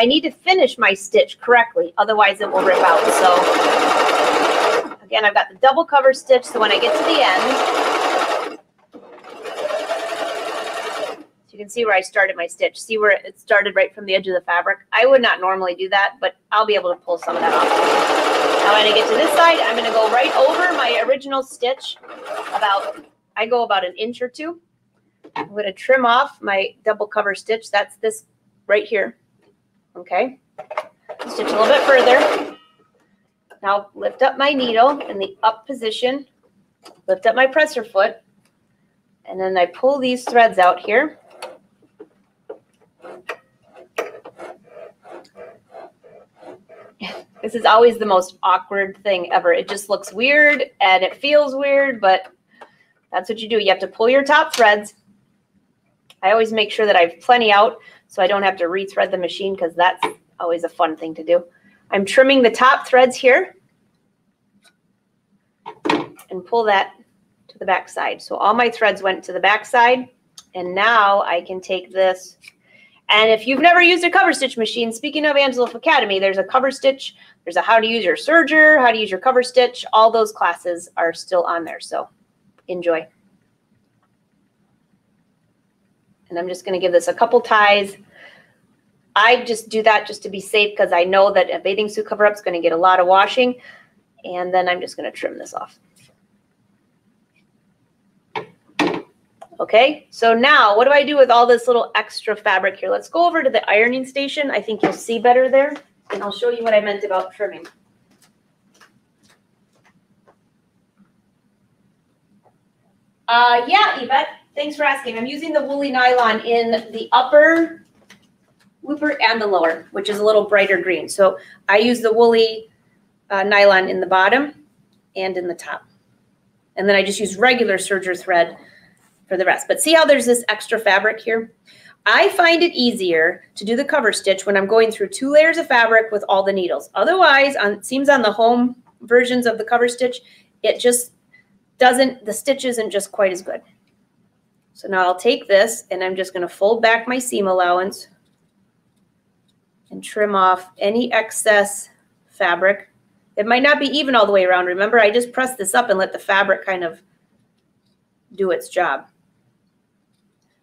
I need to finish my stitch correctly, otherwise it will rip out. So again, I've got the double cover stitch, so when I get to the end, you can see where I started my stitch. See where it started right from the edge of the fabric? I would not normally do that, but I'll be able to pull some of that off. Now when I get to this side, I'm gonna go right over my original stitch about, I go about an inch or two. I'm gonna trim off my double cover stitch. That's this right here. Okay, stitch a little bit further. Now lift up my needle in the up position, lift up my presser foot, and then I pull these threads out here. This is always the most awkward thing ever. It just looks weird and it feels weird, but that's what you do. You have to pull your top threads. I always make sure that I have plenty out so I don't have to rethread the machine because that's always a fun thing to do. I'm trimming the top threads here. and pull that to the back side. So all my threads went to the back side. And now I can take this. And if you've never used a cover stitch machine, speaking of Angelou Academy, there's a cover stitch, there's a how to use your serger, how to use your cover stitch. All those classes are still on there. So enjoy. And I'm just going to give this a couple ties. I just do that just to be safe because I know that a bathing suit cover up is going to get a lot of washing. And then I'm just going to trim this off. Okay, so now what do I do with all this little extra fabric here? Let's go over to the ironing station. I think you'll see better there. And I'll show you what I meant about trimming. Uh, yeah, Yvette, thanks for asking. I'm using the woolly nylon in the upper looper and the lower, which is a little brighter green. So I use the woolly uh, nylon in the bottom and in the top. And then I just use regular serger thread for the rest. But see how there's this extra fabric here? I find it easier to do the cover stitch when I'm going through two layers of fabric with all the needles. Otherwise, on, it seems on the home versions of the cover stitch, it just doesn't, the stitch isn't just quite as good. So now I'll take this and I'm just going to fold back my seam allowance and trim off any excess fabric. It might not be even all the way around. Remember, I just pressed this up and let the fabric kind of do its job.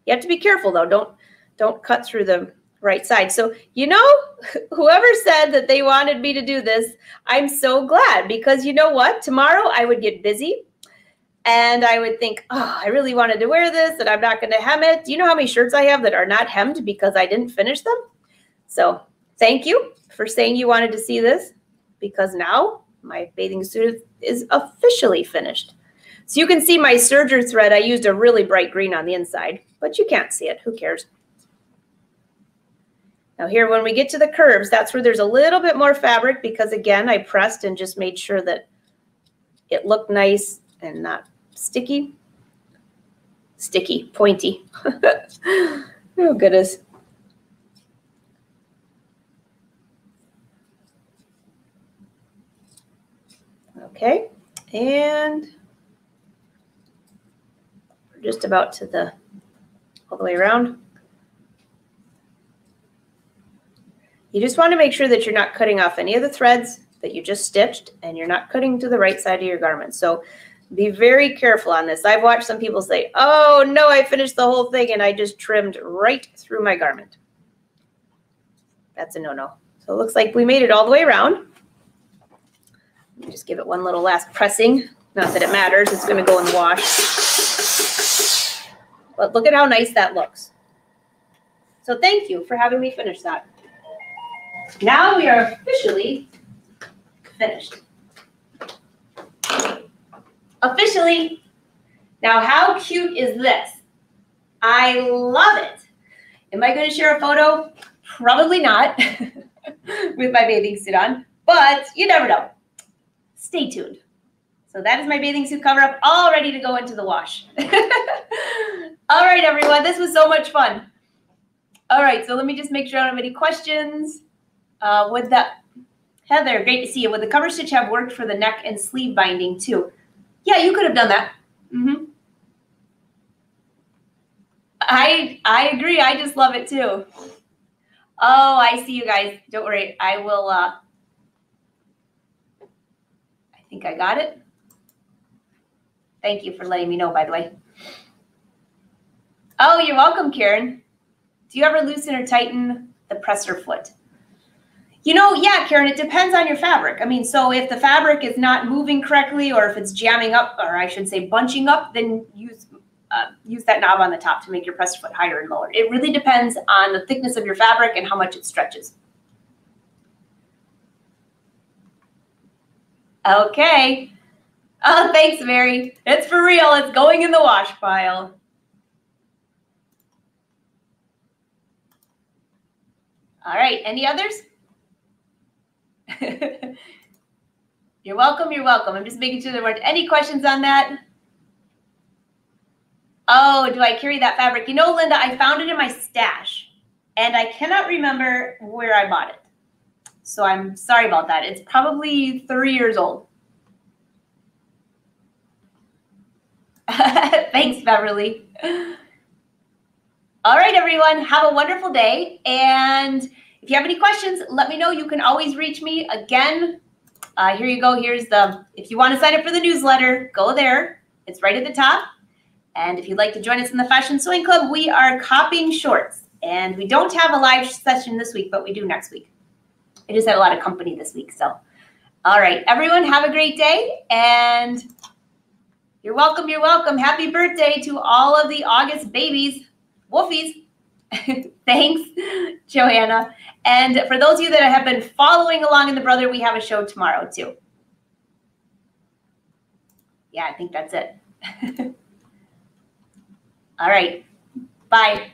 You have to be careful though. Don't don't cut through the right side. So, you know, whoever said that they wanted me to do this, I'm so glad because you know what? Tomorrow I would get busy and I would think, oh, I really wanted to wear this and I'm not going to hem it. Do you know how many shirts I have that are not hemmed because I didn't finish them? So thank you for saying you wanted to see this because now my bathing suit is officially finished. So you can see my serger thread. I used a really bright green on the inside, but you can't see it. Who cares? Now here, when we get to the curves, that's where there's a little bit more fabric because again, I pressed and just made sure that it looked nice and not sticky. Sticky, pointy. oh, goodness. Okay, and we're just about to the, all the way around. You just want to make sure that you're not cutting off any of the threads that you just stitched and you're not cutting to the right side of your garment. So be very careful on this. I've watched some people say, oh no, I finished the whole thing and I just trimmed right through my garment. That's a no-no. So it looks like we made it all the way around. Just give it one little last pressing. Not that it matters, it's gonna go in the wash. But look at how nice that looks. So thank you for having me finish that. Now we are officially finished. Officially. Now, how cute is this? I love it. Am I going to share a photo? Probably not with my bathing suit on, but you never know. Stay tuned. So that is my bathing suit cover up, all ready to go into the wash. all right, everyone, this was so much fun. All right, so let me just make sure I don't have any questions. Uh, would that, Heather, great to see you. Would the cover stitch have worked for the neck and sleeve binding too? Yeah, you could have done that. Mm-hmm. I I agree. I just love it too. Oh, I see you guys. Don't worry. I will. Uh, I think I got it. Thank you for letting me know, by the way. Oh, you're welcome, Karen. Do you ever loosen or tighten the presser foot? You know, yeah, Karen, it depends on your fabric. I mean, so if the fabric is not moving correctly or if it's jamming up, or I should say bunching up, then use uh, use that knob on the top to make your press foot higher and lower. It really depends on the thickness of your fabric and how much it stretches. Okay. Oh, thanks, Mary. It's for real. It's going in the wash pile. All right. Any others? you're welcome. You're welcome. I'm just making sure there weren't any questions on that. Oh, do I carry that fabric? You know, Linda, I found it in my stash and I cannot remember where I bought it. So I'm sorry about that. It's probably three years old. Thanks, Beverly. All right, everyone, have a wonderful day. And if you have any questions, let me know. You can always reach me. Again, uh, here you go. Here's the, if you want to sign up for the newsletter, go there. It's right at the top. And if you'd like to join us in the Fashion Sewing Club, we are copying shorts. And we don't have a live session this week, but we do next week. I just had a lot of company this week. So, all right, everyone, have a great day. And you're welcome. You're welcome. Happy birthday to all of the August babies, wolfies. Thanks, Joanna. And for those of you that have been following along in the brother, we have a show tomorrow too. Yeah, I think that's it. All right. Bye.